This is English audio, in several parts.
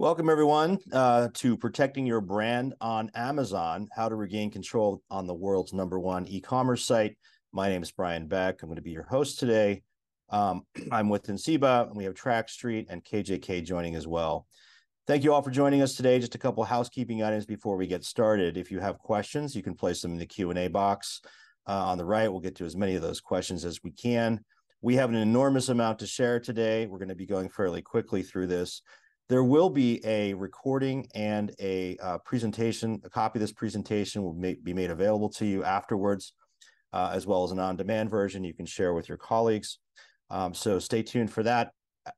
Welcome, everyone, uh, to Protecting Your Brand on Amazon How to Regain Control on the World's Number One E commerce site. My name is Brian Beck. I'm going to be your host today. Um, I'm with Enceiba, and we have TrackStreet and KJK joining as well. Thank you all for joining us today. Just a couple housekeeping items before we get started. If you have questions, you can place them in the Q&A box uh, on the right. We'll get to as many of those questions as we can. We have an enormous amount to share today. We're going to be going fairly quickly through this. There will be a recording and a uh, presentation. A copy of this presentation will be made available to you afterwards, uh, as well as an on-demand version you can share with your colleagues. Um, so stay tuned for that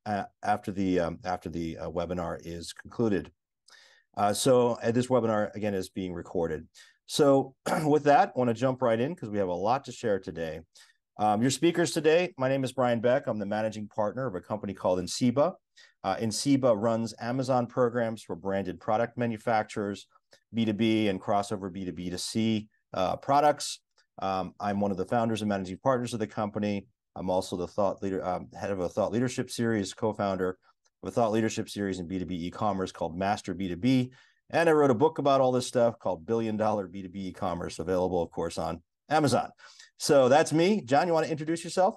uh, after the um, after the uh, webinar is concluded. Uh, so uh, this webinar again is being recorded. So with that, I want to jump right in because we have a lot to share today. Um, your speakers today, my name is Brian Beck. I'm the managing partner of a company called Enceiba. Uh, runs Amazon programs for branded product manufacturers, B2B and crossover B2B to C uh, products. Um, I'm one of the founders and managing partners of the company. I'm also the thought leader, um, head of a thought leadership series, co-founder of a thought leadership series in B2B e-commerce called Master B2B. And I wrote a book about all this stuff called Billion Dollar B2B E-commerce, available, of course, on Amazon. So that's me. Jon, you want to introduce yourself?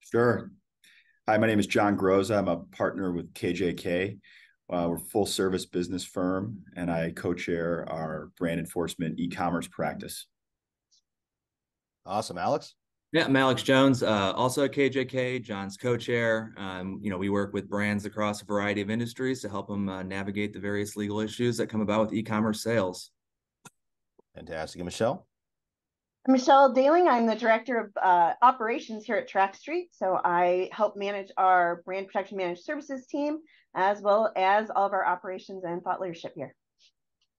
Sure. Hi, my name is Jon Groza. I'm a partner with KJK. Uh, we're a full service business firm, and I co chair our brand enforcement e commerce practice. Awesome. Alex? Yeah, I'm Alex Jones, uh, also at KJK, Jon's co-chair. Um, you know, we work with brands across a variety of industries to help them uh, navigate the various legal issues that come about with e-commerce sales. Fantastic. And Michelle? Michelle Dailing. I'm the director of uh, operations here at TrackStreet. So I help manage our brand protection managed services team, as well as all of our operations and thought leadership here.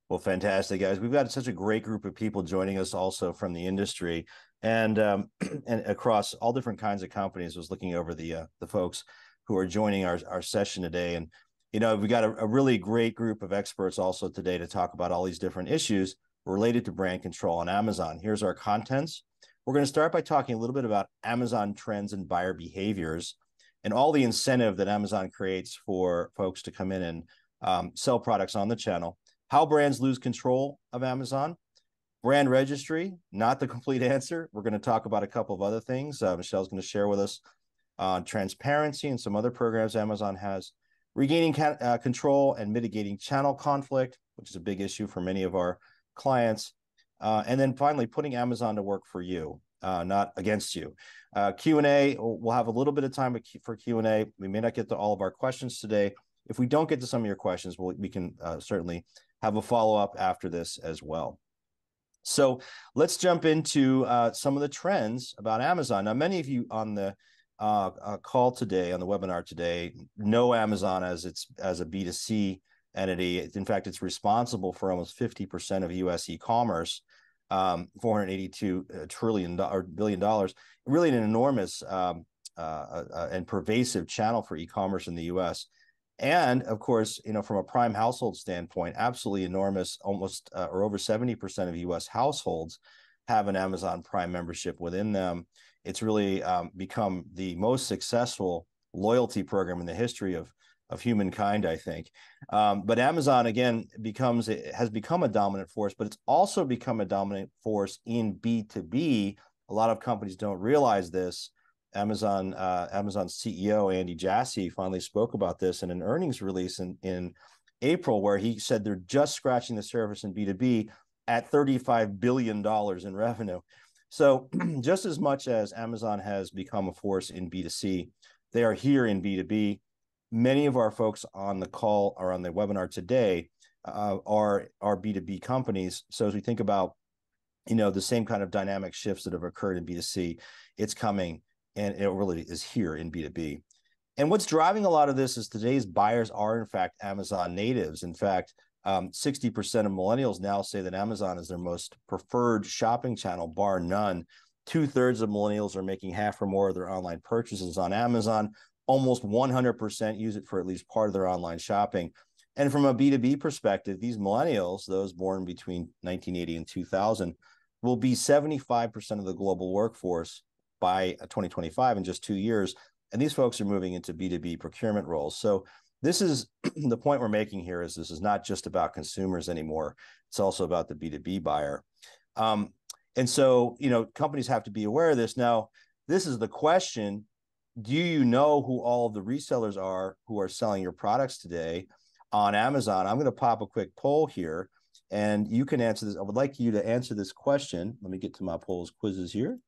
Well, fantastic, guys. We've got such a great group of people joining us also from the industry and um, and across all different kinds of companies. I was looking over the uh, the folks who are joining our, our session today. And, you know, we've got a, a really great group of experts also today to talk about all these different issues related to brand control on Amazon. Here's our contents. We're going to start by talking a little bit about Amazon trends and buyer behaviors and all the incentive that Amazon creates for folks to come in and um, sell products on the channel. How brands lose control of Amazon. Brand registry, not the complete answer. We're going to talk about a couple of other things. Uh, Michelle's going to share with us on transparency and some other programs Amazon has. Regaining uh, control and mitigating channel conflict, which is a big issue for many of our clients. Uh, and then finally, putting Amazon to work for you, uh, not against you. Uh, Q&A, we'll have a little bit of time for Q&A. We may not get to all of our questions today. If we don't get to some of your questions, we'll, we can uh, certainly have a follow-up after this as well. So let's jump into uh, some of the trends about Amazon. Now, many of you on the uh, call today, on the webinar today, know Amazon as its as a B2C entity. In fact, it's responsible for almost 50% of US e-commerce, um, 482 uh, or billion dollars. Really, an enormous um, uh, uh, and pervasive channel for e-commerce in the US. And of course, you know, from a prime household standpoint, absolutely enormous. Almost uh, or over 70% of US households have an Amazon Prime membership within them. It's really um, become the most successful loyalty program in the history of of humankind, I think. Um, but Amazon again becomes has become a dominant force, but it's also become a dominant force in B two B. A lot of companies don't realize this. Amazon uh, Amazon's CEO Andy Jassy finally spoke about this in an earnings release in in April, where he said they're just scratching the surface in B two B at thirty five billion dollars in revenue. So just as much as Amazon has become a force in B two C, they are here in B two B many of our folks on the call or on the webinar today uh, are are B2B companies. So as we think about, you know, the same kind of dynamic shifts that have occurred in B2C, it's coming and it really is here in B2B. And what's driving a lot of this is today's buyers are in fact Amazon natives. In fact, um, 60% of millennials now say that Amazon is their most preferred shopping channel, bar none. Two thirds of millennials are making half or more of their online purchases on Amazon almost 100% use it for at least part of their online shopping. And from a B2B perspective, these millennials, those born between 1980 and 2000, will be 75% of the global workforce by 2025 in just two years. And these folks are moving into B2B procurement roles. So this is the point we're making here is this is not just about consumers anymore. It's also about the B2B buyer. Um, and so, you know, companies have to be aware of this. Now, this is the question. Do you know who all of the resellers are who are selling your products today on Amazon? I'm going to pop a quick poll here and you can answer this. I would like you to answer this question. Let me get to my polls quizzes here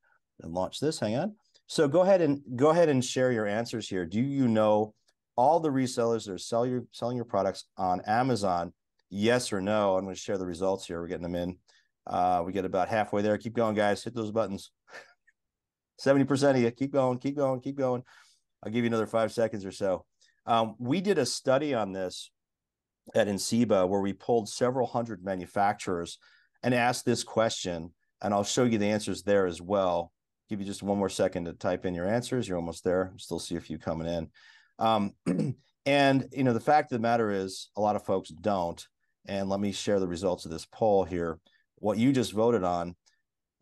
and launch this. Hang on. So go ahead and go ahead and share your answers here. Do you know all the resellers that are sell your, selling your products on Amazon? Yes or no? I'm going to share the results here. We're getting them in. Uh, we get about halfway there. Keep going, guys. Hit those buttons. 70% of you. Keep going, keep going, keep going. I'll give you another five seconds or so. Um, we did a study on this at Enceiba where we pulled several hundred manufacturers and asked this question, and I'll show you the answers there as well. Give you just one more second to type in your answers. You're almost there. Still see a few coming in. Um, and you know, the fact of the matter is, a lot of folks don't. And let me share the results of this poll here. What you just voted on,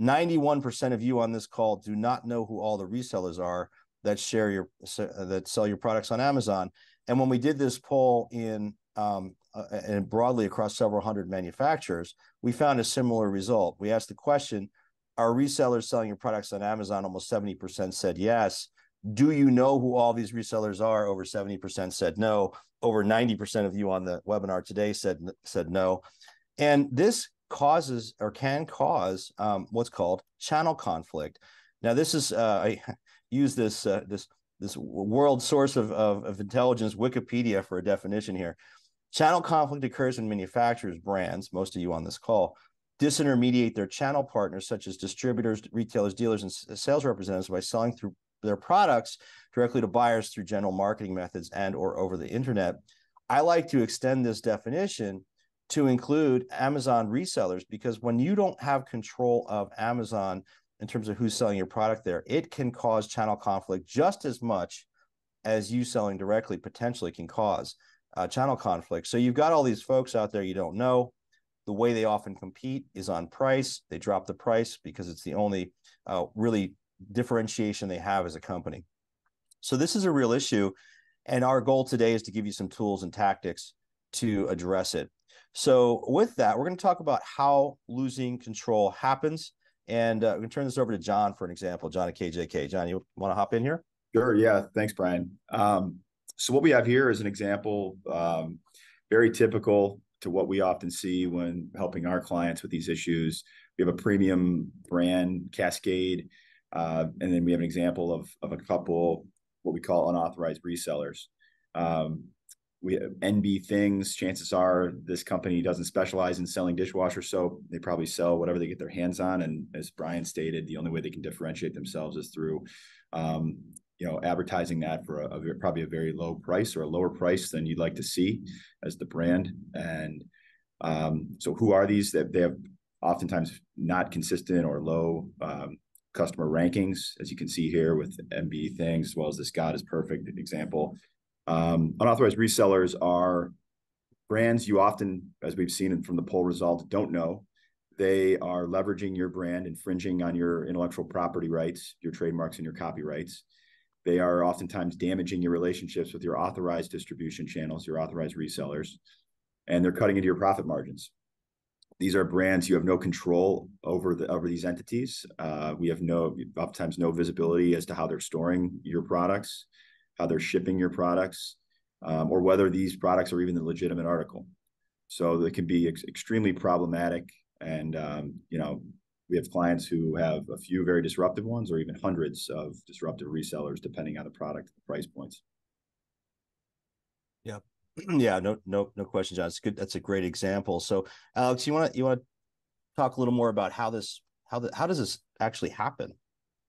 91% of you on this call do not know who all the resellers are that share your that sell your products on Amazon. And when we did this poll in um, uh, and broadly across several hundred manufacturers, we found a similar result. We asked the question, are resellers selling your products on Amazon? Almost 70% said yes. Do you know who all these resellers are? Over 70% said no. Over 90% of you on the webinar today said said no. And this causes or can cause um, what's called channel conflict. Now, this is uh, I use this uh, this this world source of, of, of intelligence, Wikipedia, for a definition here. Channel conflict occurs when manufacturers, brands, most of you on this call, disintermediate their channel partners, such as distributors, retailers, dealers, and sales representatives by selling through their products directly to buyers through general marketing methods and or over the internet. I like to extend this definition to include Amazon resellers because when you don't have control of Amazon in terms of who's selling your product there, it can cause channel conflict just as much as you selling directly potentially can cause uh, channel conflict. So you've got all these folks out there you don't know. The way they often compete is on price. They drop the price because it's the only uh, really differentiation they have as a company. So this is a real issue. And our goal today is to give you some tools and tactics to address it. So with that, we're going to talk about how losing control happens. And uh, we're going to turn this over to Jon for an example. Jon at KJK. Jon, you want to hop in here? Sure. Yeah. Thanks, Brian. Um, so what we have here is an example, um, very typical to what we often see when helping our clients with these issues. We have a premium brand, Cascade, uh, and then we have an example of, of a couple what we call unauthorized resellers. Um, we have NB Things. Chances are this company doesn't specialize in selling dishwasher soap. They probably sell whatever they get their hands on. And as Brian stated, the only way they can differentiate themselves is through um, you know advertising that for a, a, probably a very low price or a lower price than you'd like to see as the brand and um, so who are these that they have oftentimes not consistent or low um, customer rankings as you can see here with nb things as well as this god is perfect example um, unauthorized resellers are brands you often as we've seen from the poll result don't know they are leveraging your brand infringing on your intellectual property rights your trademarks and your copyrights they are oftentimes damaging your relationships with your authorized distribution channels, your authorized resellers, and they're cutting into your profit margins. These are brands you have no control over the over these entities. Uh, we have no oftentimes no visibility as to how they're storing your products, how they're shipping your products, um, or whether these products are even the legitimate article. So they can be ex- extremely problematic, and um, you know we have clients who have a few very disruptive ones or even hundreds of disruptive resellers depending on the product the price points. Yeah yeah no no no question jon. It's good that's a great example. So alex you want to you want to talk a little more about how this how the how does this actually happen?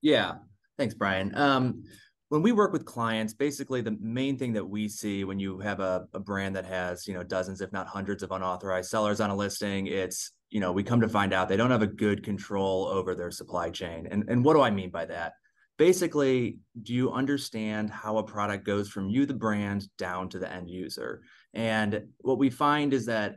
Yeah. Thanks brian. Um when we work with clients basically the main thing that we see when you have a, a brand that has you know dozens if not hundreds of unauthorized sellers on a listing it's you know, we come to find out they don't have a good control over their supply chain. And, and what do I mean by that? Basically, do you understand how a product goes from you, the brand, down to the end user? And what we find is that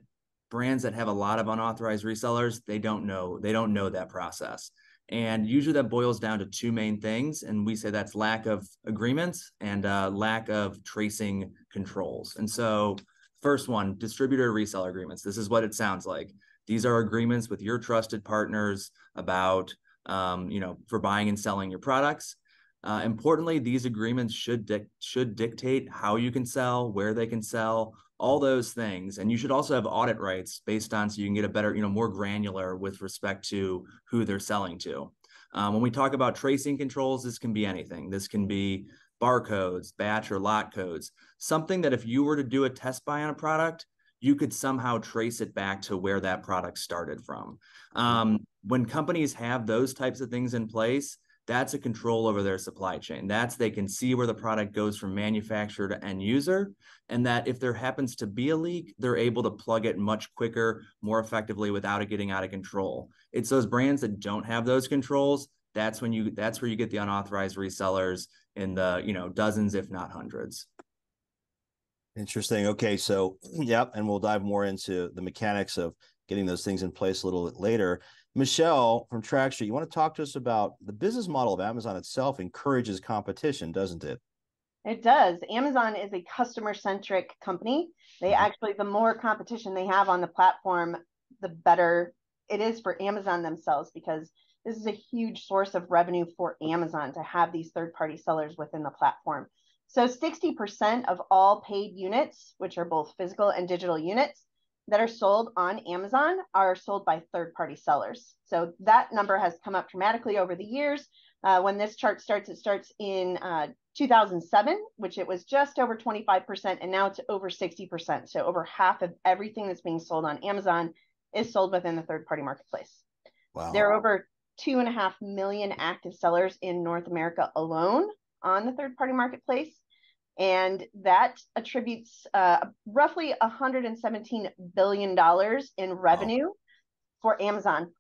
brands that have a lot of unauthorized resellers, they don't know, they don't know that process. And usually that boils down to two main things. And we say that's lack of agreements and uh, lack of tracing controls. And so, first one distributor reseller agreements. This is what it sounds like. These are agreements with your trusted partners about, um, you know, for buying and selling your products. Uh, importantly, these agreements should dic- should dictate how you can sell, where they can sell, all those things. And you should also have audit rights based on so you can get a better, you know, more granular with respect to who they're selling to. Um, when we talk about tracing controls, this can be anything. This can be barcodes, batch or lot codes, something that if you were to do a test buy on a product, you could somehow trace it back to where that product started from. Um, when companies have those types of things in place, that's a control over their supply chain. That's they can see where the product goes from manufacturer to end user. And that if there happens to be a leak, they're able to plug it much quicker, more effectively without it getting out of control. It's those brands that don't have those controls. That's when you that's where you get the unauthorized resellers in the, you know, dozens, if not hundreds. Interesting. Okay. So, yep. And we'll dive more into the mechanics of getting those things in place a little bit later. Michelle from TrackStreet, you want to talk to us about the business model of Amazon itself encourages competition, doesn't it? It does. Amazon is a customer centric company. They mm-hmm. actually, the more competition they have on the platform, the better it is for Amazon themselves because this is a huge source of revenue for Amazon to have these third party sellers within the platform. So 60% of all paid units, which are both physical and digital units, that are sold on Amazon are sold by third party sellers. So that number has come up dramatically over the years. Uh, when this chart starts, it starts in uh, 2007, which it was just over 25%, and now it's over 60%. So over half of everything that's being sold on Amazon is sold within the third party marketplace. Wow. There are over two and a half million active sellers in North America alone on the third party marketplace and that attributes uh, roughly 117 billion dollars in revenue wow. for Amazon.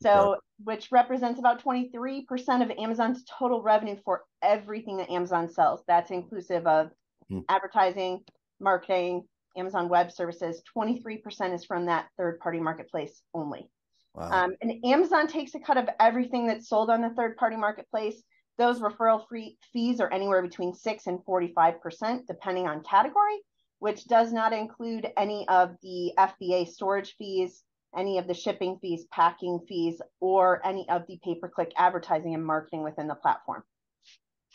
So, which represents about 23% of Amazon's total revenue for everything that Amazon sells. That's inclusive of hmm. advertising, marketing, Amazon Web Services. 23% is from that third party marketplace only. Wow. Um, and Amazon takes a cut of everything that's sold on the third party marketplace. Those referral free fees are anywhere between 6 and 45%, depending on category, which does not include any of the FBA storage fees, any of the shipping fees, packing fees, or any of the pay per click advertising and marketing within the platform.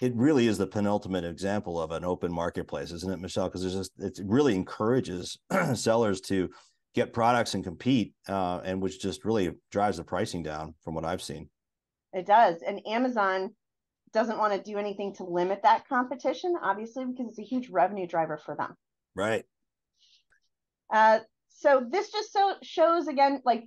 It really is the penultimate example of an open marketplace, isn't it, Michelle? Because just it really encourages sellers to get products and compete, uh, and which just really drives the pricing down from what I've seen. It does, and Amazon doesn't want to do anything to limit that competition, obviously, because it's a huge revenue driver for them. Right. Uh, so this just so shows again, like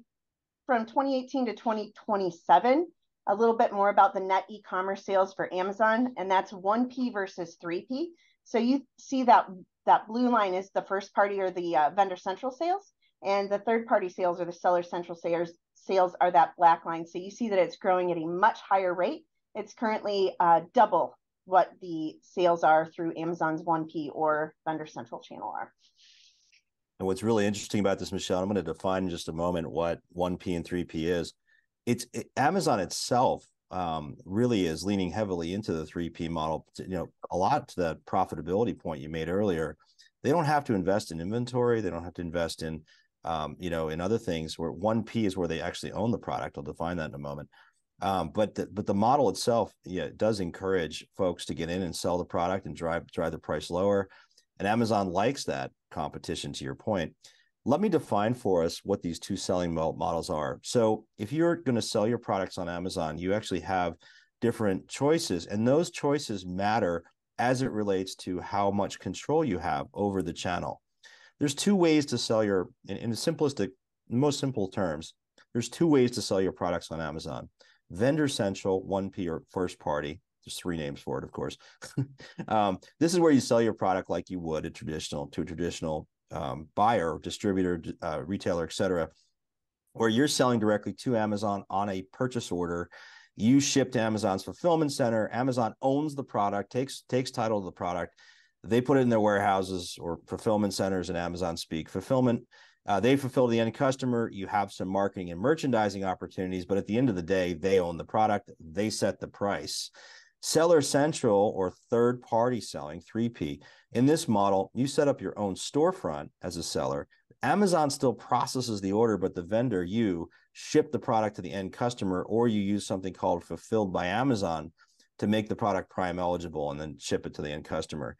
from 2018 to 2027, a little bit more about the net e-commerce sales for Amazon, and that's 1P versus 3P. So you see that that blue line is the first party or the uh, vendor central sales, and the third party sales or the seller central sales sales are that black line. So you see that it's growing at a much higher rate it's currently uh, double what the sales are through Amazon's 1P or Vendor Central channel are. And what's really interesting about this, Michelle, I'm going to define in just a moment what 1P and 3P is. It's it, Amazon itself um, really is leaning heavily into the 3P model. To, you know, a lot to that profitability point you made earlier. They don't have to invest in inventory. They don't have to invest in, um, you know, in other things. Where 1P is where they actually own the product. I'll define that in a moment. Um, but the, but the model itself, yeah, it does encourage folks to get in and sell the product and drive drive the price lower. And Amazon likes that competition. To your point, let me define for us what these two selling models are. So if you're going to sell your products on Amazon, you actually have different choices, and those choices matter as it relates to how much control you have over the channel. There's two ways to sell your, in, in the simplistic, most simple terms, there's two ways to sell your products on Amazon. Vendor Central, 1P or first party. There's three names for it, of course. um, this is where you sell your product like you would a traditional to a traditional um, buyer, distributor, uh, retailer, etc. Where you're selling directly to Amazon on a purchase order. You ship to Amazon's fulfillment center. Amazon owns the product, takes takes title of the product. They put it in their warehouses or fulfillment centers in Amazon speak. Fulfillment Uh, they fulfill the end customer. You have some marketing and merchandising opportunities, but at the end of the day, they own the product. They set the price. Seller Central or third party selling, 3P. In this model, you set up your own storefront as a seller. Amazon still processes the order, but the vendor, you ship the product to the end customer, or you use something called fulfilled by Amazon to make the product prime eligible and then ship it to the end customer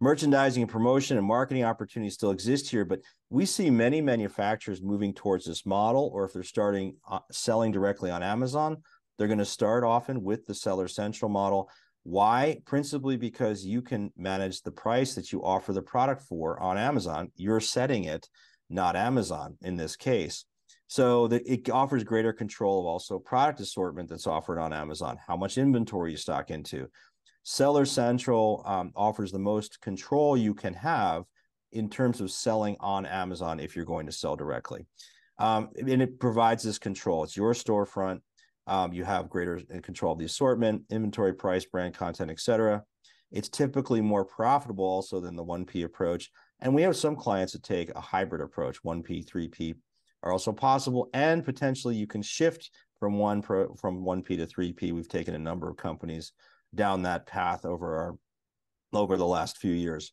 merchandising and promotion and marketing opportunities still exist here, but we see many manufacturers moving towards this model, or if they're starting uh, selling directly on Amazon, they're going to start often with the Seller Central model. Why? Principally because you can manage the price that you offer the product for on Amazon. You're setting it, not Amazon in this case. So the, it offers greater control of also product assortment that's offered on Amazon, how much inventory you stock into, Seller Central um, offers the most control you can have in terms of selling on Amazon if you're going to sell directly. Um, and it provides this control. It's your storefront. Um, you have greater uh, control of the assortment, inventory, price, brand content, etc. It's typically more profitable also than the 1P approach. And we have some clients that take a hybrid approach. 1P, 3P are also possible, and potentially you can shift from one pro from 1P to 3P. We've taken a number of companies down that path over our over the last few years.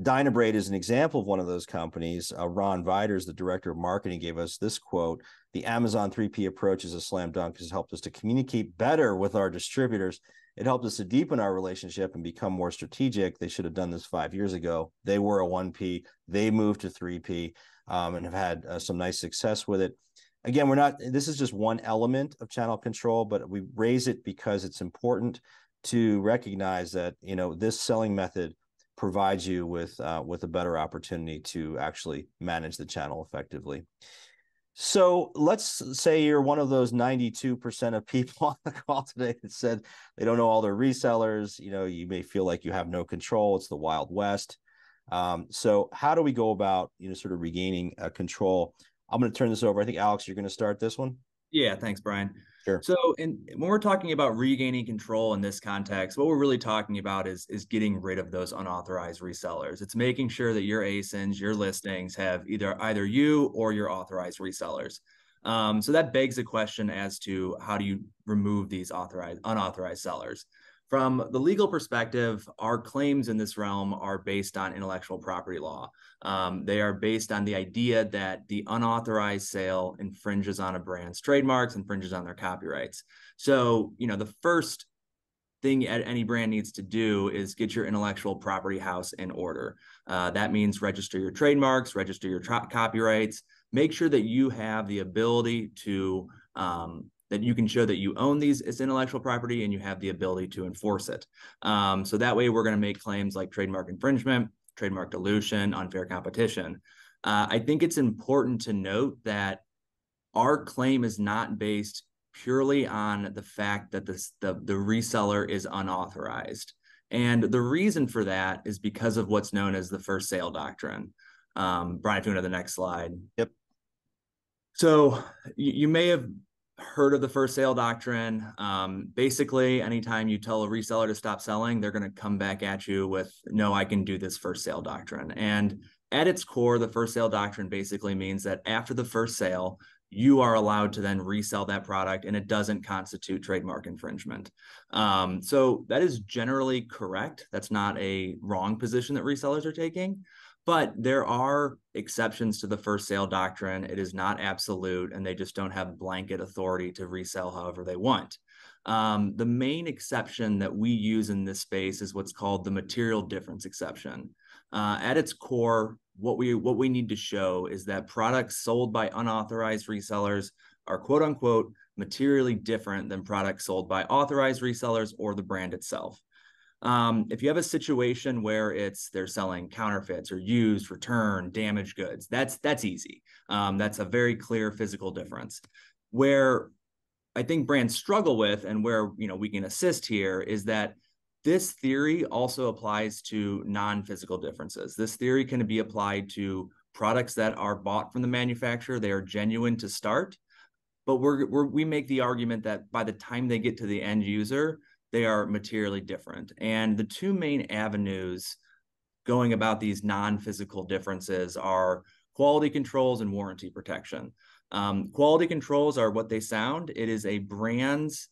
Dynabrade is an example of one of those companies. Uh, Ron Viders, the director of marketing, gave us this quote The Amazon 3P approach is a slam dunk, has helped us to communicate better with our distributors. It helped us to deepen our relationship and become more strategic. They should have done this five years ago. They were a 1P, they moved to 3P um, and have had uh, some nice success with it again we're not this is just one element of channel control but we raise it because it's important to recognize that you know this selling method provides you with uh, with a better opportunity to actually manage the channel effectively. So let's say you're one of those 92% of people on the call today that said they don't know all their resellers. You know, you may feel like you have no control. It's the Wild West. Um, so how do we go about, you know, sort of regaining uh, control? I'm going to turn this over. I think Alex, you're going to start this one. Yeah, thanks, Brian. Sure. So, in, when we're talking about regaining control in this context, what we're really talking about is is getting rid of those unauthorized resellers. It's making sure that your ASINs, your listings, have either either you or your authorized resellers. Um, so that begs the question as to how do you remove these authorized unauthorized sellers? From the legal perspective, our claims in this realm are based on intellectual property law. Um, they are based on the idea that the unauthorized sale infringes on a brand's trademarks, infringes on their copyrights. So, you know, the first thing any brand needs to do is get your intellectual property house in order. Uh, that means register your trademarks, register your tra- copyrights, make sure that you have the ability to um, that you can show that you own these as intellectual property and you have the ability to enforce it. Um, so that way, we're going to make claims like trademark infringement, trademark dilution, unfair competition. Uh, I think it's important to note that our claim is not based purely on the fact that this, the, the reseller is unauthorized. And the reason for that is because of what's known as the first sale doctrine. Um, Brian, if you go to the next slide. Yep. So you, you may have heard of the first sale doctrine. Um, basically, anytime you tell a reseller to stop selling, they're going to come back at you with, no, I can do this first sale doctrine. And at its core, the first sale doctrine basically means that after the first sale, you are allowed to then resell that product and it doesn't constitute trademark infringement. Um, so that is generally correct. That's not a wrong position that resellers are taking. But there are exceptions to the first sale doctrine. It is not absolute, and they just don't have blanket authority to resell however they want. Um, the main exception that we use in this space is what's called the material difference exception. Uh, at its core, what we what we need to show is that products sold by unauthorized resellers are quote unquote materially different than products sold by authorized resellers or the brand itself. Um, if you have a situation where it's they're selling counterfeits or used, return, damaged goods, that's that's easy. Um, that's a very clear physical difference. Where I think brands struggle with, and where you know we can assist here, is that this theory also applies to non-physical differences. This theory can be applied to products that are bought from the manufacturer; they are genuine to start, but we're, we're we make the argument that by the time they get to the end user, they are materially different. And the two main avenues going about these non physical differences are quality controls and warranty protection. Um, quality controls are what they sound. It is a brand's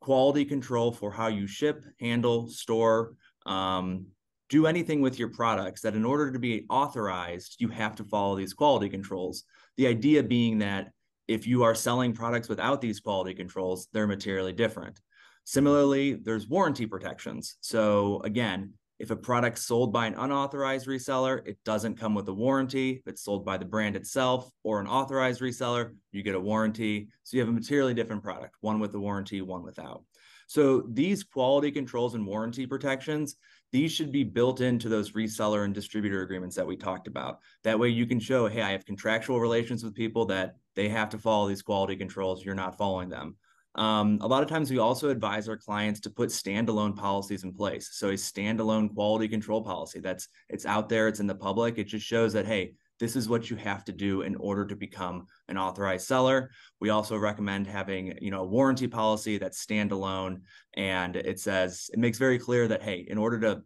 quality control for how you ship, handle, store, um, do anything with your products that in order to be authorized, you have to follow these quality controls. The idea being that if you are selling products without these quality controls, they're materially different. Similarly, there's warranty protections. So again, if a product's sold by an unauthorized reseller, it doesn't come with a warranty. If it's sold by the brand itself or an authorized reseller, you get a warranty. So you have a materially different product, one with a warranty, one without. So these quality controls and warranty protections, these should be built into those reseller and distributor agreements that we talked about. That way you can show, hey, I have contractual relations with people that they have to follow these quality controls. You're not following them. Um, a lot of times we also advise our clients to put standalone policies in place. So a standalone quality control policy that's it's out there, it's in the public. It just shows that hey, this is what you have to do in order to become an authorized seller. We also recommend having, you know, a warranty policy that's standalone and it says it makes very clear that hey, in order to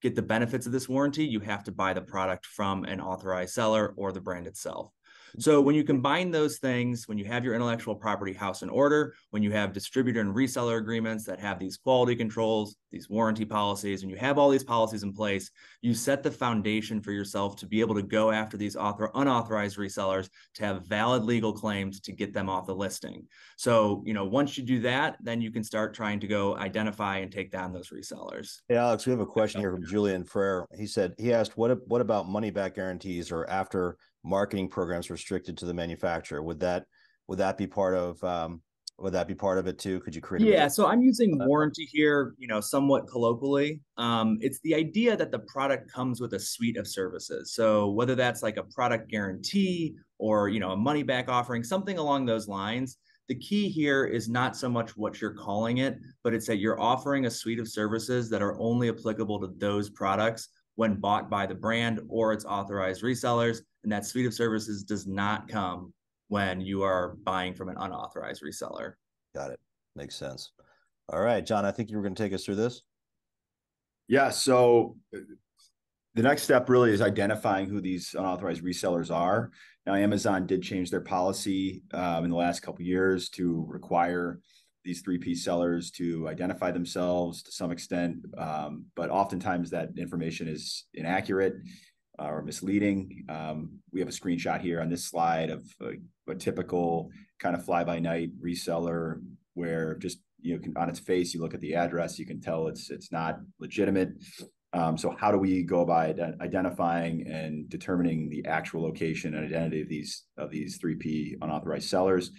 get the benefits of this warranty, you have to buy the product from an authorized seller or the brand itself. So when you combine those things, when you have your intellectual property house in order, when you have distributor and reseller agreements that have these quality controls, these warranty policies, and you have all these policies in place, you set the foundation for yourself to be able to go after these author unauthorized resellers to have valid legal claims to get them off the listing. So, you know, once you do that, then you can start trying to go identify and take down those resellers. Hey, Alex, we have a question here from Julian Frere. He said he asked, "What what about money back guarantees or after marketing programs restricted to the manufacturer. Would that would that be part of um, would that be part of it too? Could you create? Yeah, so I'm using warranty here, you know, somewhat colloquially. Um, it's the idea that the product comes with a suite of services. So whether that's like a product guarantee or you know a money back offering, something along those lines. The key here is not so much what you're calling it, but it's that you're offering a suite of services that are only applicable to those products when bought by the brand or its authorized resellers and that suite of services does not come when you are buying from an unauthorized reseller. Got it. Makes sense. All right, Jon, I think you were going to take us through this. Yeah. So the next step really is identifying who these unauthorized resellers are. Now, Amazon did change their policy um, in the last couple years to require these 3P sellers to identify themselves to some extent, um, but oftentimes that information is inaccurate uh, or misleading. Um, we have a screenshot here on this slide of a, a typical kind of fly by night reseller where just you know on its face you look at the address you can tell it's it's not legitimate. Um, so how do we go about identifying and determining the actual location and identity of these of these 3P unauthorized sellers?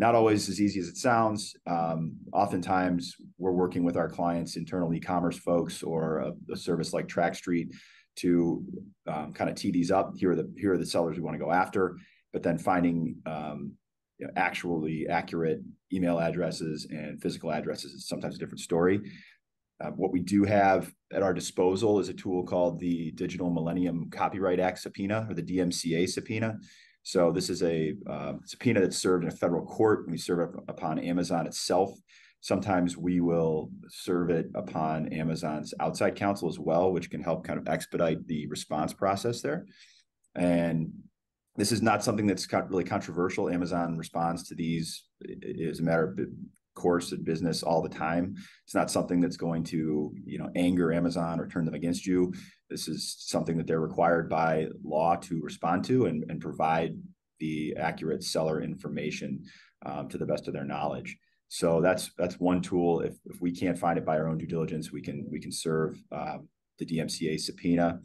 Not always as easy as it sounds. Um, oftentimes, we're working with our clients, internal e-commerce folks, or a, a service like TrackStreet to um, kind of tee these up. Here are the here are the sellers we want to go after, but then finding um, you know, actually accurate email addresses and physical addresses is sometimes a different story. Uh, what we do have at our disposal is a tool called the Digital Millennium Copyright Act subpoena or the DMCA subpoena. So this is a uh, subpoena that's served in a federal court. We serve it upon Amazon itself. Sometimes we will serve it upon Amazon's outside counsel as well, which can help kind of expedite the response process there. And this is not something that's really controversial. Amazon responds to these as a matter of course in business all the time. It's not something that's going to, you know, anger Amazon or turn them against you. This is something that they're required by law to respond to and, and provide the accurate seller information um, to the best of their knowledge. So that's that's one tool. If if we can't find it by our own due diligence, we can we can serve um, the DMCA subpoena,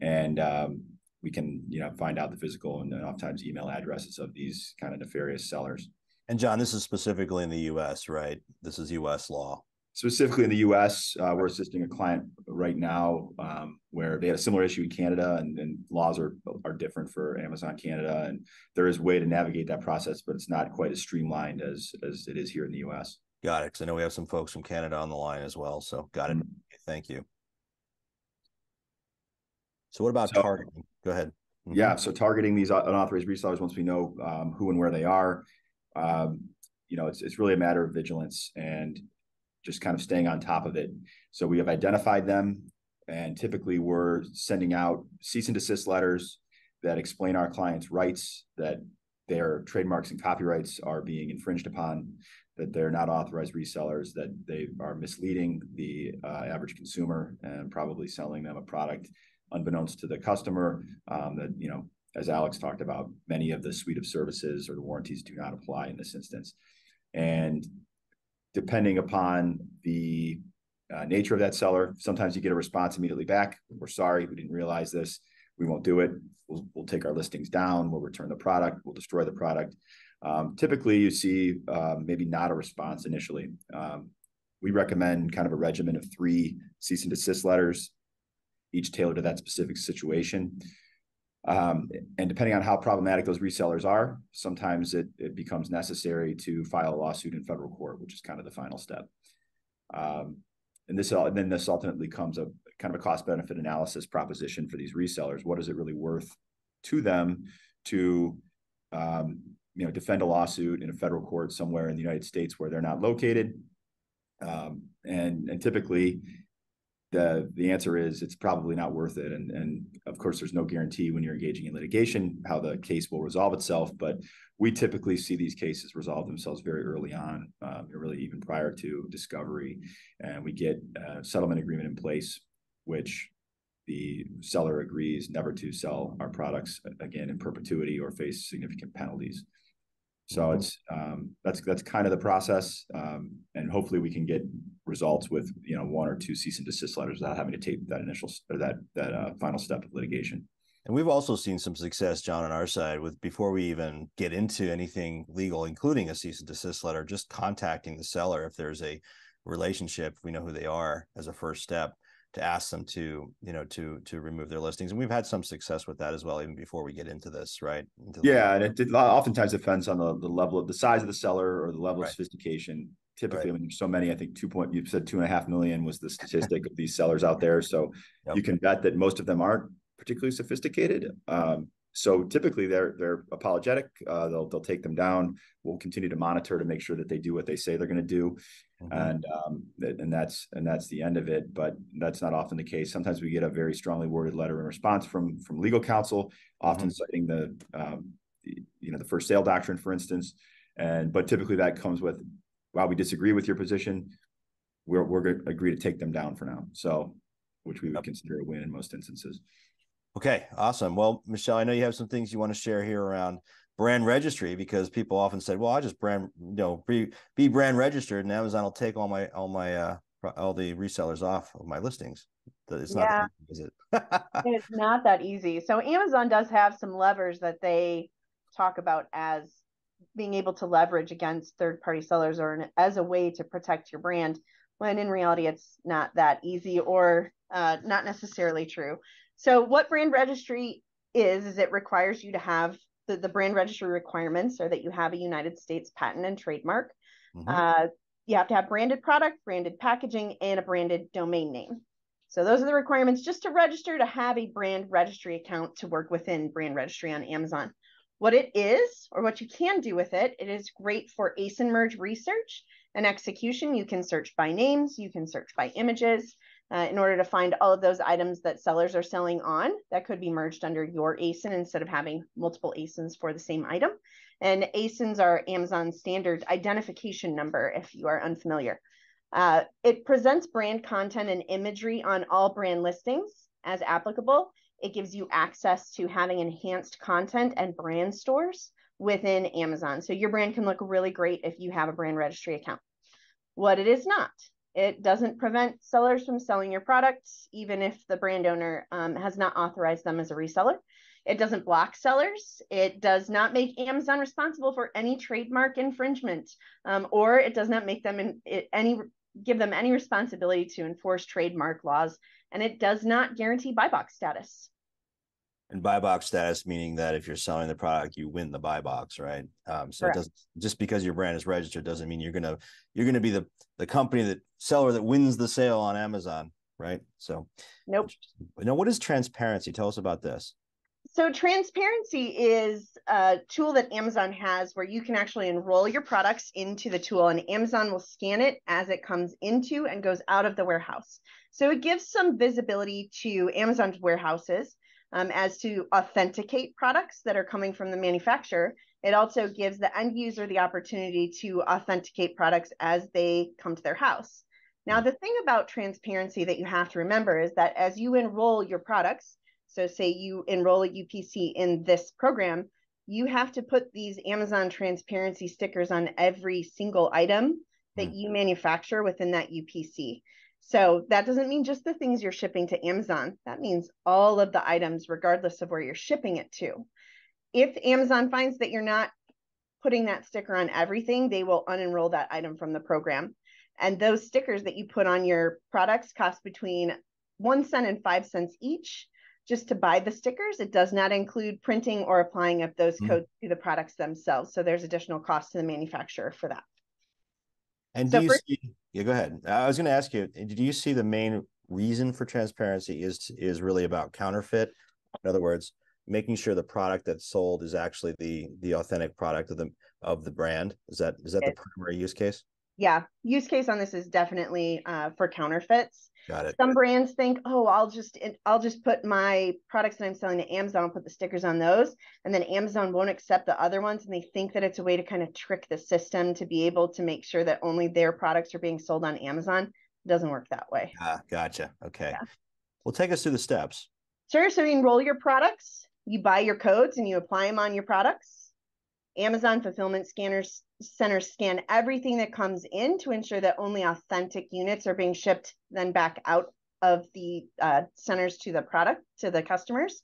and um, we can you know find out the physical and oftentimes email addresses of these kind of nefarious sellers. And Jon, this is specifically in the U.S., right? This is U.S. law specifically in the U.S., uh, we're assisting a client right now um, where they had a similar issue in Canada, and, and, laws are are different for Amazon Canada, and there is a way to navigate that process, but it's not quite as streamlined as as it is here in the U.S. Got it. Because I know we have some folks from Canada on the line as well. So got it. Mm-hmm. Thank you. So what about so, targeting? Go ahead. Mm-hmm. Yeah. So targeting these unauthorized resellers once we know um, who and where they are. Um, you know, it's it's really a matter of vigilance and just kind of staying on top of it. So we have identified them, and typically we're sending out cease and desist letters that explain our clients' rights, that their trademarks and copyrights are being infringed upon, that they're not authorized resellers, that they are misleading the uh, average consumer and probably selling them a product unbeknownst to the customer. Um, that you know, as Alex talked about, many of the suite of services or the warranties do not apply in this instance, and depending upon the uh, nature of that seller, sometimes you get a response immediately back. We're sorry, we didn't realize this. We won't do it. We'll, we'll take our listings down. We'll return the product. We'll destroy the product. Um, typically, you see uh, maybe not a response initially. Um, we recommend kind of a regimen of three cease and desist letters, each tailored to that specific situation. Um, and depending on how problematic those resellers are, sometimes it, it becomes necessary to file a lawsuit in federal court, which is kind of the final step. Um, and this and then this ultimately comes a kind of a cost benefit analysis proposition for these resellers. What is it really worth to them to um, you know defend a lawsuit in a federal court somewhere in the United States where they're not located? Um, and and typically the the answer is it's probably not worth it. And and of course there's no guarantee when you're engaging in litigation how the case will resolve itself but we typically see these cases resolve themselves very early on um, really even prior to discovery. And we get a settlement agreement in place which the seller agrees never to sell our products again in perpetuity or face significant penalties. So mm-hmm. it's um, that's that's kind of the process, um, and hopefully we can get results with you know one or two cease and desist letters without having to take that initial or that that uh, final step of litigation. And we've also seen some success, Jon, on our side with before we even get into anything legal, including a cease and desist letter, just contacting the seller if there's a relationship, we know who they are as a first step to ask them to you know to to remove their listings and we've had some success with that as well even before we get into this right into yeah and it, it oftentimes depends on the, the level of the size of the seller or the level right. of sophistication typically right. when there's so many i think two point you said two and a half million was the statistic of these sellers out there so yep. you can bet that most of them aren't particularly sophisticated um, so typically they're they're apologetic. Uh, they'll they'll take them down. We'll continue to monitor to make sure that they do what they say they're going to do, mm-hmm. and um, and that's and that's the end of it. But that's not often the case. Sometimes we get a very strongly worded letter in response from from legal counsel, often mm-hmm. citing the, um, the you know the first sale doctrine, for instance. And but typically that comes with, while we disagree with your position, we're we're going to agree to take them down for now. So, which we would yep. consider a win in most instances. Okay, awesome. Well, Michelle, I know you have some things you want to share here around brand registry because people often said, "Well, I just brand, you know, be be brand registered, and Amazon will take all my all my uh all the resellers off of my listings." It's not yeah. easy, is it? it's not that easy. So Amazon does have some levers that they talk about as being able to leverage against third party sellers or an, as a way to protect your brand when in reality it's not that easy or uh, not necessarily true so what brand registry is, is it requires you to have the, the brand registry requirements are that you have a United States patent and trademark. Mm-hmm. Uh, you have to have branded product, branded packaging, and a branded domain name. So those are the requirements just to register to have a brand registry account to work within brand registry on Amazon. What it is, or what you can do with it, it is great for ASIN merge research and execution. You can search by names, you can search by images, uh, in order to find all of those items that sellers are selling on that could be merged under your ASIN instead of having multiple ASINs for the same item. And ASINs are Amazon standard identification number if you are unfamiliar. Uh, it presents brand content and imagery on all brand listings as applicable. It gives you access to having enhanced content and brand stores within Amazon. So your brand can look really great if you have a brand registry account. What it is not it doesn't prevent sellers from selling your products, even if the brand owner um, has not authorized them as a reseller. It doesn't block sellers. It does not make Amazon responsible for any trademark infringement, um, or it does not make them in, it, any give them any responsibility to enforce trademark laws, and it does not guarantee buy box status. And buy box status meaning that if you're selling the product you win the buy box right? Um, so Correct. it doesn't just because your brand is registered doesn't mean you're gonna you're gonna be the the company that seller that wins the sale on amazon right? So nope. now what is transparency? Tell us about this so transparency is a tool that amazon has where you can actually enroll your products into the tool and amazon will scan it as it comes into and goes out of the warehouse so it gives some visibility to amazon's warehouses um, as to authenticate products that are coming from the manufacturer. It also gives the end user the opportunity to authenticate products as they come to their house. Now, the thing about transparency that you have to remember is that as you enroll your products, so say you enroll a UPC in this program, you have to put these Amazon transparency stickers on every single item that mm. you manufacture within that UPC. So that doesn't mean just the things you're shipping to Amazon. That means all of the items, regardless of where you're shipping it to. If Amazon finds that you're not putting that sticker on everything, they will unenroll that item from the program. And those stickers that you put on your products cost between one cent and five cents each just to buy the stickers. It does not include printing or applying of those mm-hmm. codes to the products themselves. So there's additional cost to the manufacturer for that. And so do you for, see, yeah, go ahead. I was going to ask you, did you see the main reason for transparency is is really about counterfeit? In other words, making sure the product that's sold is actually the the authentic product of the of the brand. Is that is that the primary use case? Yeah, use case on this is definitely uh, for counterfeits. Got it. Some brands think, oh, I'll just I'll just put my products that I'm selling to Amazon, put the stickers on those, and then Amazon won't accept the other ones, and they think that it's a way to kind of trick the system to be able to make sure that only their products are being sold on Amazon. It doesn't work that way. Ah, gotcha. Okay. Yeah. Well, take us through the steps. Sure. So you enroll your products, you buy your codes, and you apply them on your products. Amazon fulfillment scanners centers scan everything that comes in to ensure that only authentic units are being shipped then back out of the uh, centers to the product to the customers.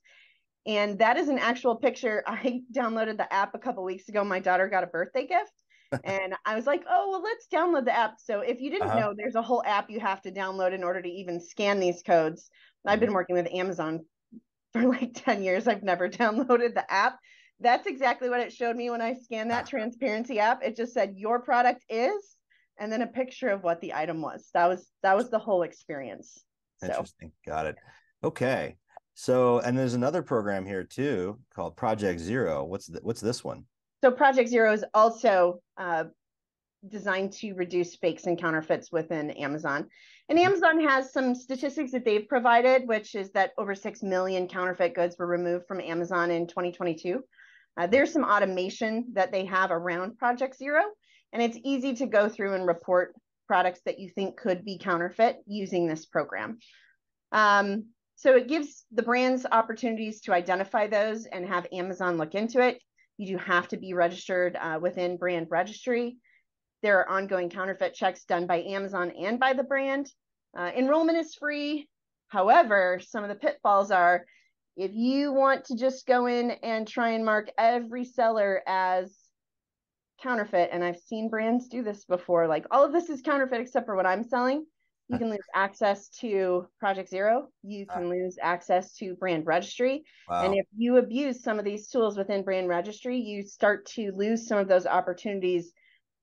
And that is an actual picture. I downloaded the app a couple weeks ago. My daughter got a birthday gift and i was like oh well let's download the app. So if you didn't uh-huh. know there's a whole app you have to download in order to even scan these codes. I've been mm-hmm. working with amazon for like 10 years. I've never downloaded the app that's exactly what it showed me when I scanned that ah. transparency app. It just said your product is, and then a picture of what the item was. That was that was the whole experience. Interesting. So. Got it. Okay. So, and there's another program here too called Project Zero. What's the, what's this one? So, Project Zero is also uh, designed to reduce fakes and counterfeits within Amazon. And mm-hmm. Amazon has some statistics that they've provided, which is that over 6 million counterfeit goods were removed from Amazon in 2022. Uh, there's some automation that they have around Project Zero, and it's easy to go through and report products that you think could be counterfeit using this program. Um, so it gives the brands opportunities to identify those and have Amazon look into it. You do have to be registered uh, within brand registry. There are ongoing counterfeit checks done by Amazon and by the brand. Uh, enrollment is free. However, some of the pitfalls are if you want to just go in and try and mark every seller as counterfeit, and I've seen brands do this before, like all of this is counterfeit except for what I'm selling, you can lose access to Project Zero. You can lose access to brand registry. Wow. And if you abuse some of these tools within brand registry, you start to lose some of those opportunities.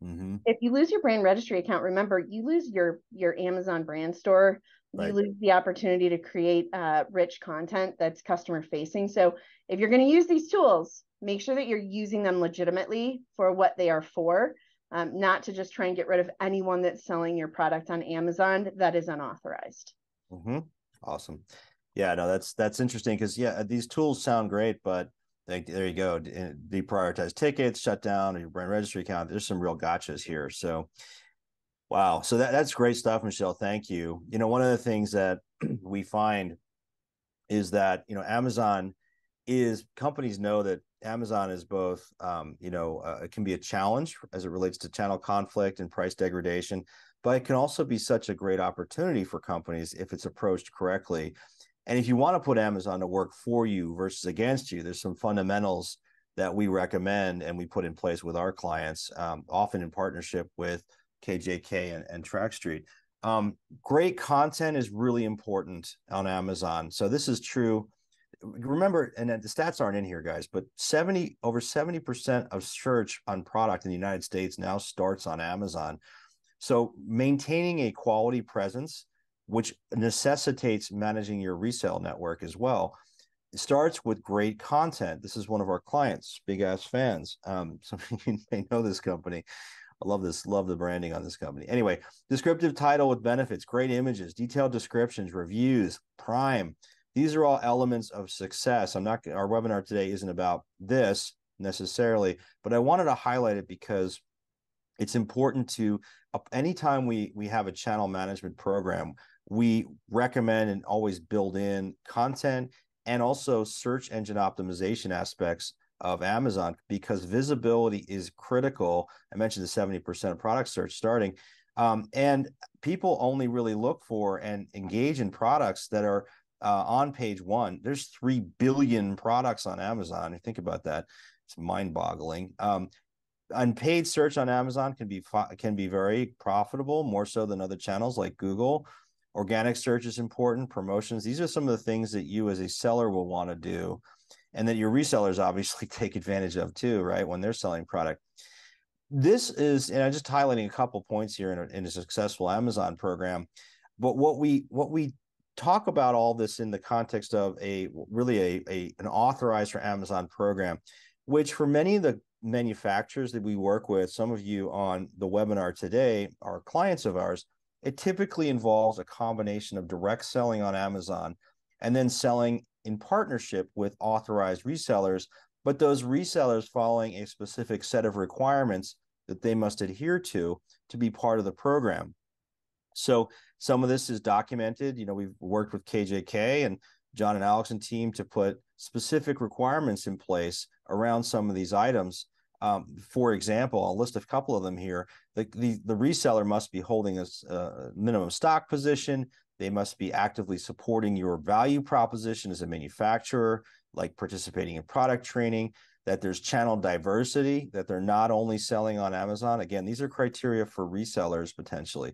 Mm-hmm. If you lose your brand registry account, remember you lose your your Amazon brand store right. you lose the opportunity to create uh, rich content that's customer facing. So if you're going to use these tools, make sure that you're using them legitimately for what they are for, um, not to just try and get rid of anyone that's selling your product on Amazon that is unauthorized. Mm-hmm. Awesome. Yeah, no, that's that's interesting because yeah, these tools sound great, but like there you go, deprioritize tickets, shut down your brand registry account. There's some real gotchas here. So Wow. So that, that's great stuff, Michelle. Thank you. You know, one of the things that we find is that, you know, Amazon is companies know that Amazon is both, um, you know, uh, it can be a challenge as it relates to channel conflict and price degradation, but it can also be such a great opportunity for companies if it's approached correctly. And if you want to put Amazon to work for you versus against you, there's some fundamentals that we recommend and we put in place with our clients, um, often in partnership with KJK and, and TrackStreet. Um, great content is really important on Amazon. So this is true. Remember, and the stats aren't in here, guys, but 70 over 70% of search on product in the United States now starts on Amazon. So maintaining a quality presence, which necessitates managing your resale network as well, starts with great content. This is one of our clients, big ass fans. Um, some of you may know this company. I love this, love the branding on this company. Anyway, descriptive title with benefits, great images, detailed descriptions, reviews, prime, these are all elements of success. I'm not our webinar today isn't about this necessarily, but I wanted to highlight it because it's important to anytime we we have a channel management program, we recommend and always build in content and also search engine optimization aspects of Amazon because visibility is critical. I mentioned the 70% of product search starting. Um, and people only really look for and engage in products that are uh, on page one. There's 3 billion products on Amazon. Think about that, it's mind boggling. Um, unpaid search on Amazon can be can be very profitable, more so than other channels like Google. Organic search is important. Promotions. These are some of the things that you as a seller will want to do, and that your resellers obviously take advantage of too, right? When they're selling product. This is, and I'm just highlighting a couple points here in a, in a successful Amazon program. But what we what we talk about all this in the context of a really a, a an authorized for Amazon program, which for many of the manufacturers that we work with, some of you on the webinar today are clients of ours. It typically involves a combination of direct selling on Amazon and then selling in partnership with authorized resellers, but those resellers following a specific set of requirements that they must adhere to to be part of the program. So some of this is documented. You know, we've worked with KJK and Jon and Alex and team to put specific requirements in place around some of these items. Um, for example, I'll list a couple of them here. The, the, the reseller must be holding a, a minimum stock position. They must be actively supporting your value proposition as a manufacturer, like participating in product training, that there's channel diversity, that they're not only selling on Amazon. Again, these are criteria for resellers potentially.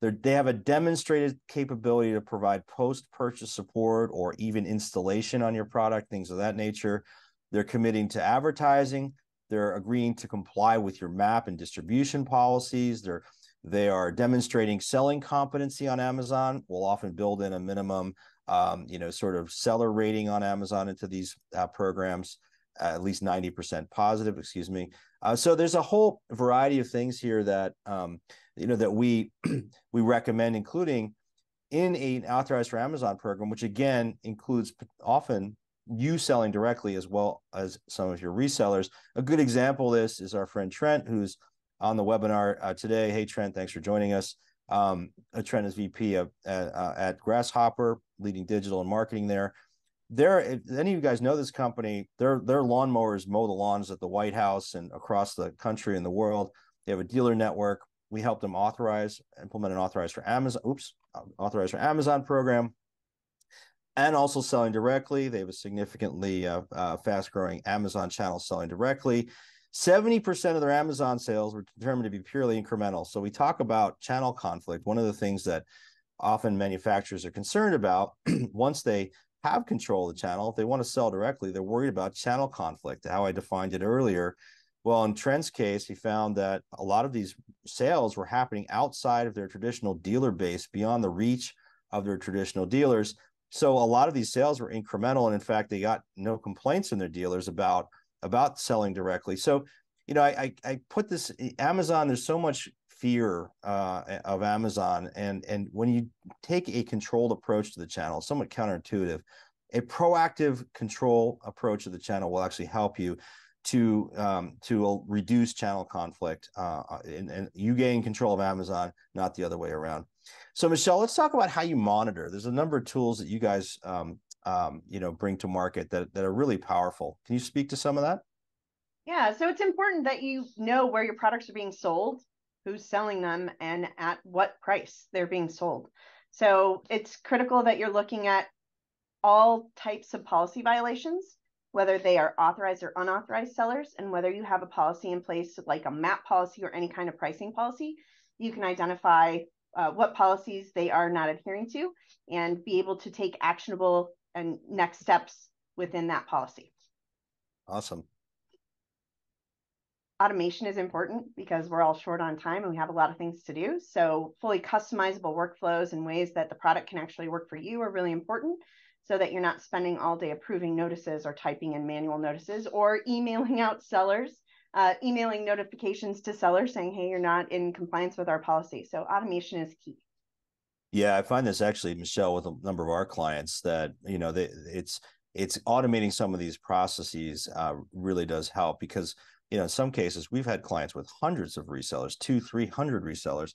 They're, they have a demonstrated capability to provide post purchase support or even installation on your product, things of that nature. They're committing to advertising. They're agreeing to comply with your map and distribution policies. They're they are demonstrating selling competency on Amazon. We'll often build in a minimum, um, you know, sort of seller rating on Amazon into these uh, programs, uh, at least 90% positive, excuse me. Uh, so there's a whole variety of things here that um, you know that we we recommend including in a authorized for amazon program which again includes often you selling directly as well as some of your resellers a good example of this is our friend trent who's on the webinar uh, today. Hey trent thanks for joining us. Um, uh, trent is vp of, uh, at grasshopper leading digital and marketing there. There if any of you guys know this company their their lawnmowers mow the lawns at the white house and across the country and the world. They have a dealer network. We helped them authorize, implement an authorize for Amazon, oops, authorize for Amazon program, and also selling directly. They have a significantly uh, uh, fast growing Amazon channel selling directly. 70% of their Amazon sales were determined to be purely incremental. So we talk about channel conflict. One of the things that often manufacturers are concerned about once they have control of the channel, if they want to sell directly, they're worried about channel conflict, how I defined it earlier well, in Trent's case, he found that a lot of these sales were happening outside of their traditional dealer base, beyond the reach of their traditional dealers. So a lot of these sales were incremental, and in fact, they got no complaints from their dealers about about selling directly. So, you know, I I, I put this Amazon. There's so much fear uh, of Amazon, and and when you take a controlled approach to the channel, somewhat counterintuitive, a proactive control approach to the channel will actually help you to um, to reduce channel conflict uh, uh, and, and, you gain control of Amazon, not the other way around. So Michelle, let's talk about how you monitor. There's a number of tools that you guys um, um, you know bring to market that that are really powerful. Can you speak to some of that? Yeah, so it's important that you know where your products are being sold, who's selling them, and at what price they're being sold. So it's critical that you're looking at all types of policy violations whether they are authorized or unauthorized sellers, and whether you have a policy in place like a MAP policy or any kind of pricing policy, you can identify uh, what policies they are not adhering to and be able to take actionable and next steps within that policy. Awesome. Automation is important because we're all short on time and we have a lot of things to do. So fully customizable workflows and ways that the product can actually work for you are really important so that you're not spending all day approving notices or typing in manual notices or emailing out sellers, uh, emailing notifications to sellers saying, hey, you're not in compliance with our policy. So automation is key. Yeah, I find this actually, Michelle, with a number of our clients that you know they, it's it's automating some of these processes uh, really does help because you know in some cases we've had clients with hundreds of resellers, two, three hundred resellers,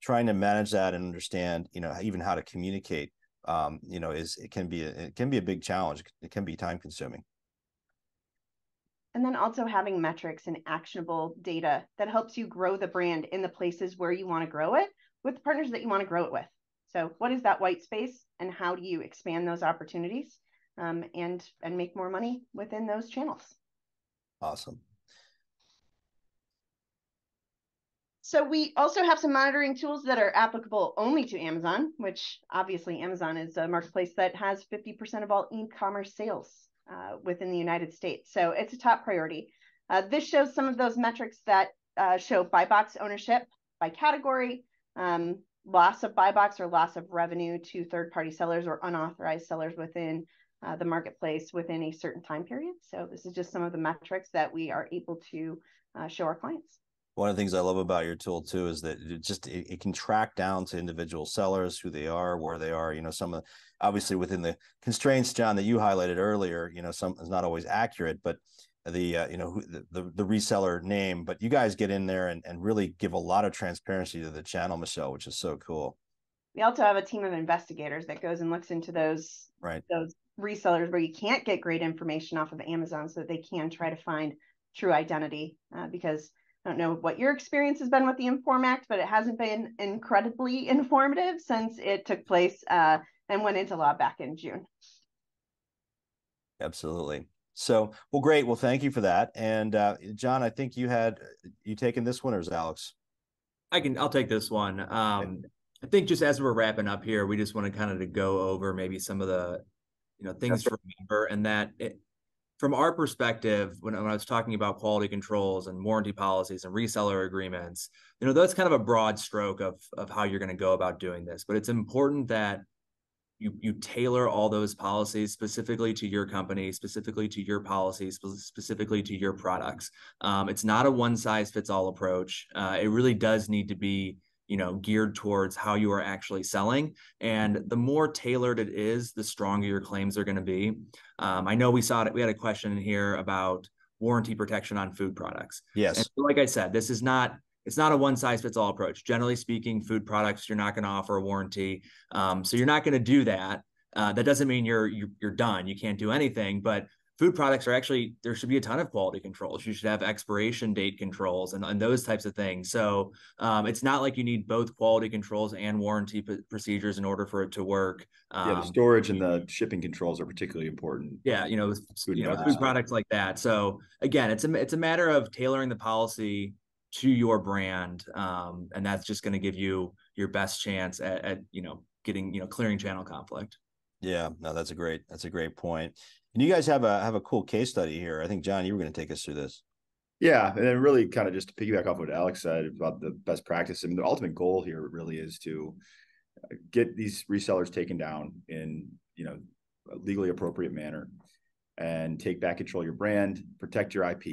trying to manage that and understand you know even how to communicate. Um, you know, is it can be a, it can be a big challenge. It can be time consuming. And then also having metrics and actionable data that helps you grow the brand in the places where you want to grow it with the partners that you want to grow it with. So, what is that white space, and how do you expand those opportunities um, and and make more money within those channels? Awesome. So we also have some monitoring tools that are applicable only to Amazon, which obviously Amazon is a marketplace that has 50% of all e-commerce sales uh, within the United States. So it's a top priority. Uh, this shows some of those metrics that uh, show buy box ownership by category, um, loss of buy box or loss of revenue to third party sellers or unauthorized sellers within uh, the marketplace within a certain time period. So this is just some of the metrics that we are able to uh, show our clients. One of the things I love about your tool too is that it just it, it, can track down to individual sellers, who they are, where they are. You know, some of the, obviously within the constraints, Jon, that you highlighted earlier. You know, some is not always accurate, but the uh, you know the, the, the reseller name but you guys get in there and, and really give a lot of transparency to the channel michelle which is so cool we also have a team of investigators that goes and looks into those right those resellers where you can't get great information off of amazon so that they can try to find true identity uh, because I don't know what your experience has been with the Inform Act, but it hasn't been incredibly informative since it took place uh, and went into law back in June. Absolutely. So, well, great. Well, thank you for that. And uh, Jon, I think you had you taken this one, or is Alex? I can. I'll take this one. Um, I think just as we're wrapping up here, we just want to kind of to go over maybe some of the, you know, things to remember, and that it, from our perspective, when, when I was talking about quality controls and warranty policies and reseller agreements, you know, that's kind of a broad stroke of of how you're going to go about doing this. But it's important that you you tailor all those policies specifically to your company, specifically to your policies, specifically to your products. Um, it's not a one size fits all approach. Uh, it really does need to be you know geared towards how you are actually selling and the more tailored it is the stronger your claims are going to be um, i know we saw it we had a question in here about warranty protection on food products yes and like i said this is not it's not a one size fits all approach. Generally speaking, food products you're not going to offer a warranty, um, so you're not going to do that. Uh, that doesn't mean you're, you're you're done. You can't do anything, but food products are actually there should be a ton of quality controls you should have expiration date controls and, and those types of things so um, it's not like you need both quality controls and warranty procedures in order for it to work um, yeah the um, storage and the shipping controls are particularly important yeah you know food, you know, food products like that so again it's a it's a matter of tailoring the policy to your brand um, and that's just going to give you your best chance at, at, you know getting you know clearing channel conflict. Yeah no that's a great that's a great point. point and you guys have a have a cool case study here. I think jon you were going to take us through this. Yeah and then really kind of just to piggyback off what alex said about the best practice i mean the ultimate goal here really is to uh, get these resellers taken down in you know a legally appropriate manner and take back control of your brand protect your ip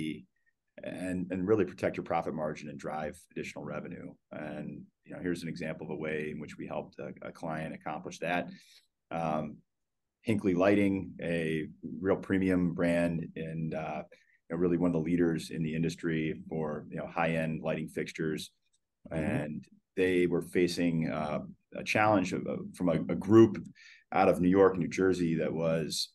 and and really protect your profit margin and drive additional revenue. And you know, here's an example of a way in which we helped a, a client accomplish that. Um, Hinkley Lighting, a real premium brand, and uh, you know, really one of the leaders in the industry for you know high-end lighting fixtures, mm-hmm. and they were facing uh, a challenge of, of, from a, a group out of New York, New Jersey, that was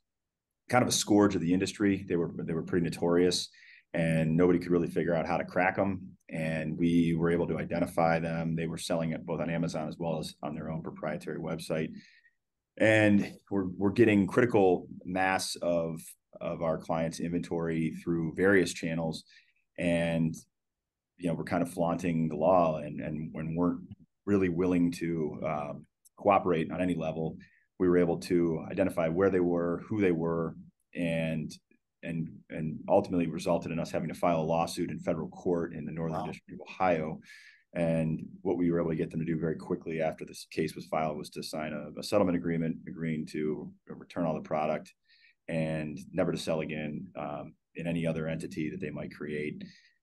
kind of a scourge of the industry. They were they were pretty notorious and nobody could really figure out how to crack them. And we were able to identify them. They were selling it both on Amazon as well as on their own proprietary website. And we're, we're getting critical mass of, of our clients' inventory through various channels. And, you know, we're kind of flaunting the law and, and when we're really willing to um, cooperate on any level, we were able to identify where they were, who they were, and and and ultimately resulted in us having to file a lawsuit in federal court in the Northern wow. District of Ohio. And what we were able to get them to do very quickly after this case was filed was to sign a, a settlement agreement agreeing to return all the product and never to sell again um, in any other entity that they might create.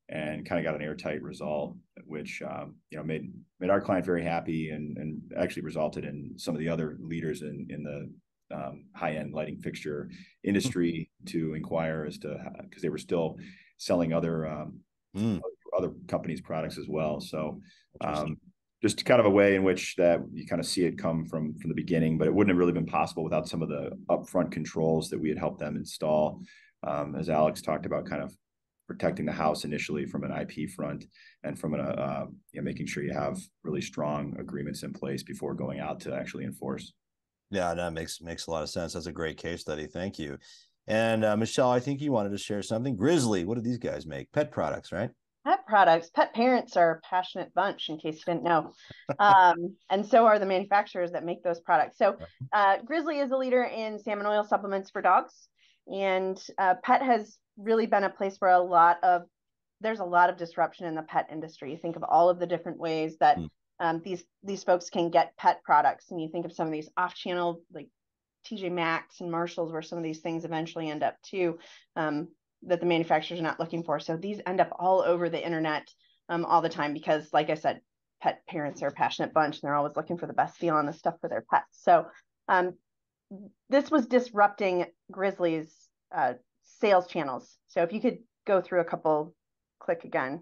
and kind of got an airtight result, which um, you know made made our client very happy and and actually resulted in some of the other leaders in in the um, high end lighting fixture industry to inquire as to because they were still selling other um, mm. other companies' products as well. So um, just kind of a way in which that you kind of see it come from from the beginning, but it wouldn't have really been possible without some of the upfront controls that we had helped them install. Um, as Alex talked about, kind of protecting the house initially from an IP front and from a uh, you know, making sure you have really strong agreements in place before going out to actually enforce. Yeah, that makes makes a lot of sense. That's a great case study. Thank you. And uh, Michelle, I think you wanted to share something. Grizzly, what do these guys make? Pet products, right? Pet products. Pet parents are a passionate bunch, in case you didn't know. Um, and so are the manufacturers that make those products. So, uh, Grizzly is a leader in salmon oil supplements for dogs, and uh, pet has really been a place where a lot of there's a lot of disruption in the pet industry. You think of all of the different ways that mm. Um, these these folks can get pet products, and you think of some of these off-channel like TJ Maxx and Marshalls, where some of these things eventually end up too, um, that the manufacturers are not looking for. So these end up all over the internet um, all the time because, like I said, pet parents are a passionate bunch and they're always looking for the best deal on the stuff for their pets. So um, this was disrupting Grizzly's uh, sales channels. So if you could go through a couple, click again,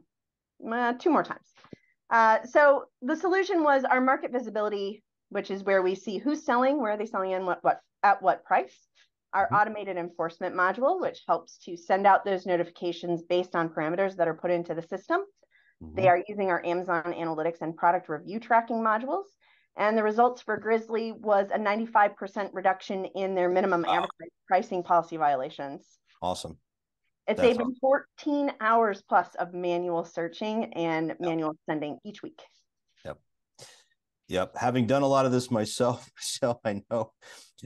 uh, two more times. Uh, so the solution was our market visibility, which is where we see who's selling, where are they selling, and what what at what price. Our mm-hmm. automated enforcement module, which helps to send out those notifications based on parameters that are put into the system. Mm-hmm. They are using our Amazon Analytics and product review tracking modules. And the results for Grizzly was a 95% reduction in their minimum wow. advertising pricing policy violations. Awesome. It's That's saving awesome. 14 hours plus of manual searching and yep. manual sending each week. Yep. Yep. Having done a lot of this myself, so I know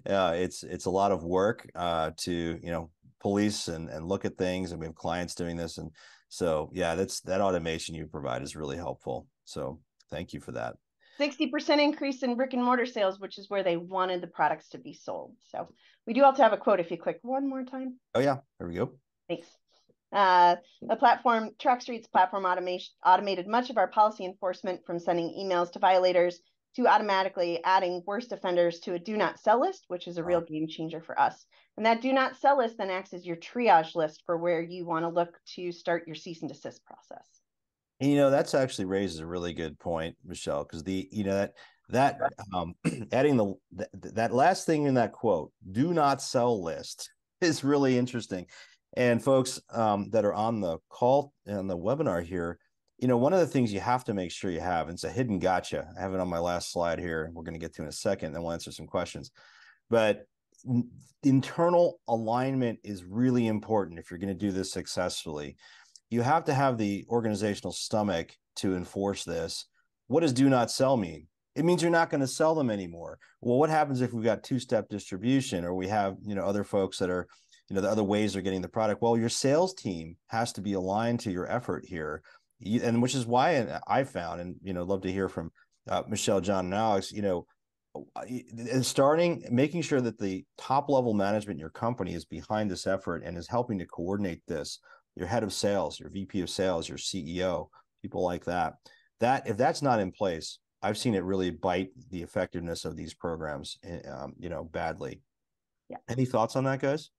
uh, it's it's a lot of work uh, to you know police and and look at things, and we have clients doing this, and so yeah, that's that automation you provide is really helpful. So thank you for that. 60% increase in brick and mortar sales, which is where they wanted the products to be sold. So we do also have a quote if you click one more time. Oh, yeah. There we go. Thanks. Uh, the platform, TrackStreet's platform automation automated much of our policy enforcement from sending emails to violators to automatically adding worst offenders to a do not sell list, which is a real game changer for us. And that do not sell list then acts as your triage list for where you want to look to start your cease and desist process. And, you know, that's actually raises a really good point, Michelle, because the, you know, that, that um, adding the that, that last thing in that quote, do not sell list is really interesting. And folks um, that are on the call and the webinar here, you know, one of the things you have to make sure you have, and it's a hidden gotcha. I have it on my last slide here. We're going to get to in a second, then we'll answer some questions. But internal alignment is really important if you're going to do this successfully you have to have the organizational stomach to enforce this. What does do not sell mean? It means you're not going to sell them anymore. Well, what happens if we've got two-step distribution or we have, you know, other folks that are, you know, the other ways they're getting the product? Well, your sales team has to be aligned to your effort here. And which is why I found, and, you know, love to hear from uh, Michelle, Jon, and Alex, you know, and starting making sure that the top level management in your company is behind this effort and is helping to coordinate this your head of sales, your VP of sales, your CEO, people like that. That if that's not in place, I've seen it really bite the effectiveness of these programs, eh, um, you know, badly. Yeah. Any thoughts on that, guys?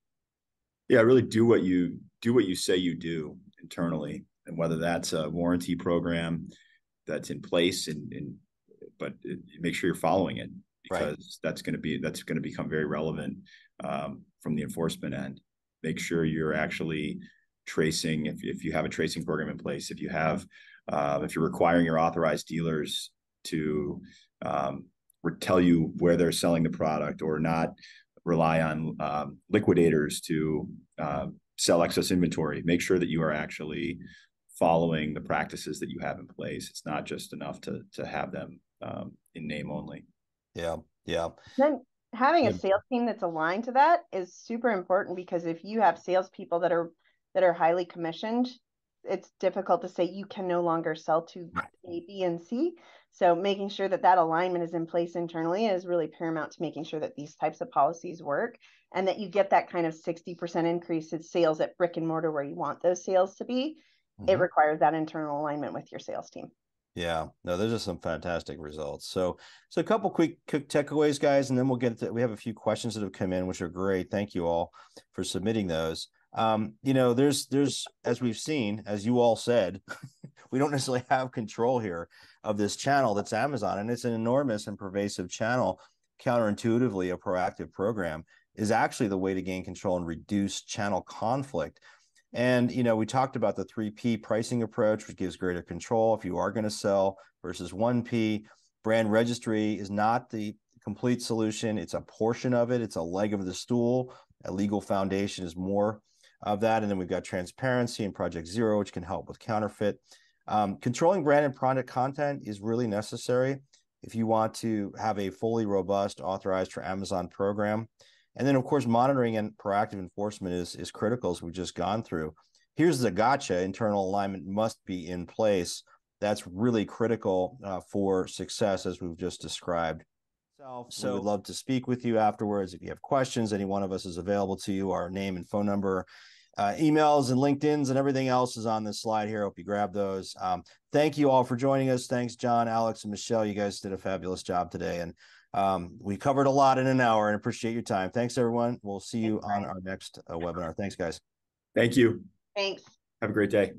Yeah, really do what you do what you say you do internally, and whether that's a warranty program that's in place, and, and but make sure you're following it because right. that's going to be that's going to become very relevant um, from the enforcement end. Make sure you're actually tracing, if, if you have a tracing program in place, if you have, uh, if you're requiring your authorized dealers to um, tell you where they're selling the product or not rely on um, liquidators to uh, sell excess inventory, make sure that you are actually following the practices that you have in place. It's not just enough to to have them um, in name only. Yeah, yeah. Then having a sales team that's aligned to that is super important because if you have salespeople that are that are highly commissioned, it's difficult to say you can no longer sell to A, B, and C. So making sure that that alignment is in place internally is really paramount to making sure that these types of policies work and that you get that kind of 60% increase in sales at brick and mortar where you want those sales to be. it Mhm. requires that internal alignment with your sales team. Yeah, no, those are some fantastic results. So, so a couple quick quick takeaways, guys, and then we'll get to. We have a few questions that have come in, which are great. Thank you all for submitting those. Um, you know, there's there's as we've seen, as you all said, we don't necessarily have control here of this channel that's Amazon, and it's an enormous and pervasive channel. Counterintuitively, a proactive program is actually the way to gain control and reduce channel conflict. And you know, we talked about the three P pricing approach, which gives greater control if you are going to sell versus one P. Brand registry is not the complete solution; it's a portion of it. It's a leg of the stool. A legal foundation is more of that, and then we've got transparency and Project Zero, which can help with counterfeit. Um, controlling brand and product content is really necessary if you want to have a fully robust, authorized for Amazon program. And then, of course, monitoring and proactive enforcement is, is critical, as we've just gone through. Here's the gotcha internal alignment must be in place. That's really critical uh, for success, as we've just described. So, so we'd love to speak with you afterwards. If you have questions, any one of us is available to you. Our name and phone number, uh, emails and LinkedIn's and everything else is on this slide here. Hope you grab those. Um, thank you all for joining us. Thanks, Jon, Alex, and Michelle. You guys did a fabulous job today. And um, we covered a lot in an hour and appreciate your time. Thanks, everyone. We'll see you on our next uh, webinar. Thanks, guys. Thank you. Thanks. Have a great day.